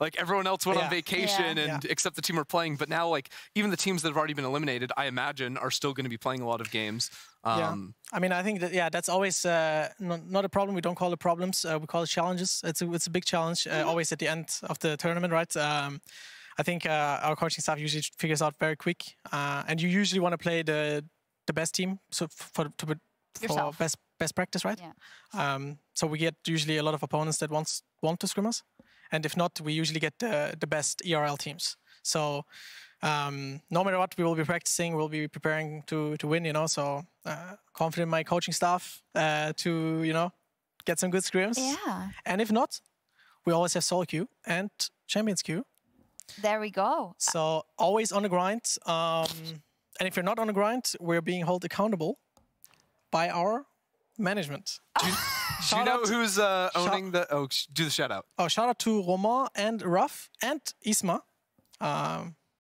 Like everyone else went Yeah. on vacation Yeah. and except the team we're playing, but now like even the teams that have already been eliminated, I imagine, are still going to be playing a lot of games. Um, yeah. I mean, I think that yeah, that's always uh, not, not a problem. We don't call it problems. Uh, we call it challenges. It's a it's a big challenge. Uh, always at the end of the tournament, right? Um, I think uh, our coaching staff usually figures out very quick, uh, and you usually want to play the the best team. So for to, for Yourself. best best practice, right? Yeah. Um, so we get usually a lot of opponents that wants want to scrim us, and if not, we usually get the the best ERL teams. So um, no matter what, we will be practicing. We'll be preparing to to win. You know, so uh, confident in my coaching staff uh, to you know get some good scrims. Yeah. And if not, we always have solo queue and champions queue. There we go. So always on the grind. Um, and if you're not on the grind, we're being held accountable by our management. do you Shout know who's uh, owning the? Oh, sh- do the shout out. Oh, shout out to Romain and Ruff and Isma. Um,